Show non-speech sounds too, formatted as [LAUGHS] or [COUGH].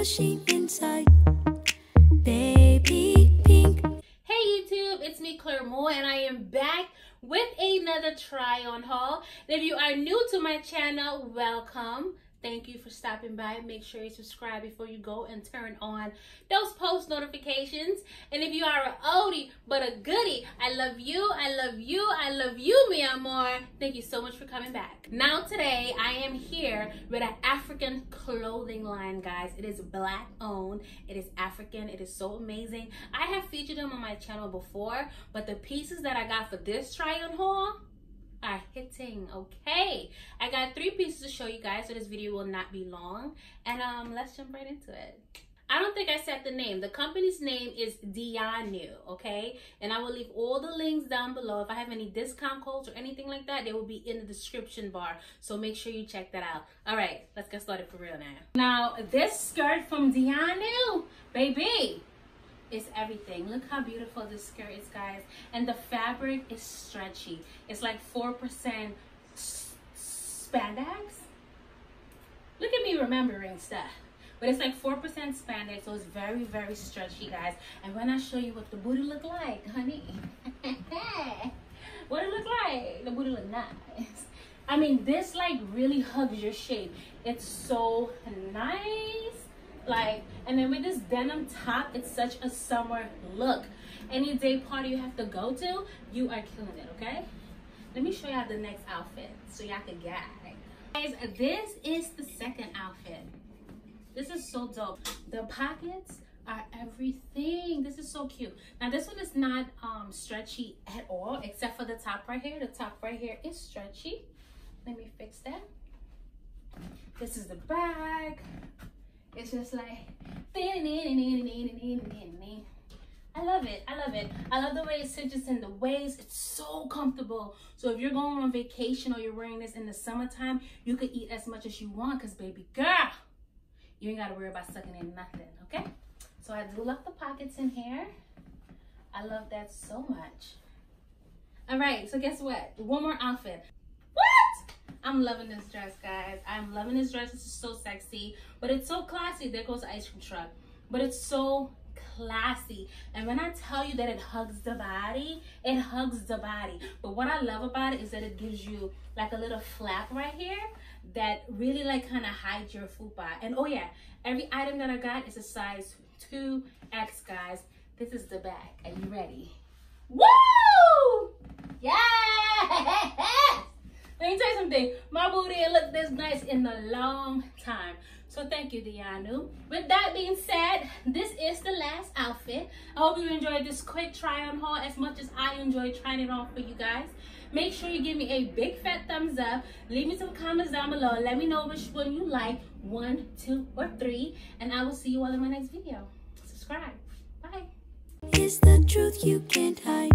inside. Baby pink. Hey YouTube, it's me Kluermoi and I am back with another try on haul. And if you are new to my channel, welcome. Thank you for stopping by. Make sure you subscribe before you go and turn on those post notifications. And if you are an oldie but a goodie, I love you, I love you, I love you, mi amor. Thank you so much for coming back. Now today, I am here with an African clothing line, guys. It is black owned. It is African. It is so amazing. I have featured them on my channel before, but the pieces that I got for this try on haul, are hitting okay i got three pieces to show you guys so this video will not be long and um let's jump right into it I don't think I said the name. The company's name is D'IYANU, okay? And I will leave all the links down below. If I have any discount codes or anything like that, they will be in the description bar. So make sure you check that out. All right, let's get started for real now. Now, this skirt from D'IYANU, baby, is everything. Look how beautiful this skirt is, guys. And the fabric is stretchy. It's like 4% spandex. Look at me remembering stuff. But it's like 4% spandex, so it's very, very stretchy, guys. And when I show you what the booty look like, honey, [LAUGHS] what it look like? The booty look nice. I mean, this like really hugs your shape. It's so nice like and then with this denim top it's such a summer look. Any day party you have to go to you are killing it okay? Let me show y'all the next outfit so y'all can get guys this is the second outfit. This is so dope. The pockets are everything. This is so cute. Now this one is not um stretchy at all except for the top right here. The top right here is stretchy. Let me fix that. This is the bag it's just like I love it. I love it. I love the way it cinches in the waist. It's so comfortable. So if you're going on vacation or you're wearing this in the summertime, you could eat as much as you want because baby girl, you ain't got to worry about sucking in nothing, okay? So I do love the pockets in here. I love that so much. All right, so guess what? One more outfit. I'm loving this dress, guys. I'm loving this dress. This is so sexy, but it's so classy. There goes the ice cream truck. But it's so classy. And when I tell you that it hugs the body, it hugs the body. But what I love about it is that it gives you like a little flap right here that really like kind of hides your fupa. And oh yeah, every item that I got is a size 2X, guys. This is the back. Are you ready? Woo! My booty ain't looked this nice in a long time. So thank you, D'IYANU. With that being said, this is the last outfit. I hope you enjoyed this quick try on haul as much as I enjoyed trying it on for you guys. Make sure you give me a big fat thumbs up. Leave me some comments down below. Let me know which one you like, one, two, or three. And I will see you all in my next video. Subscribe. Bye. Is the truth you can't hide.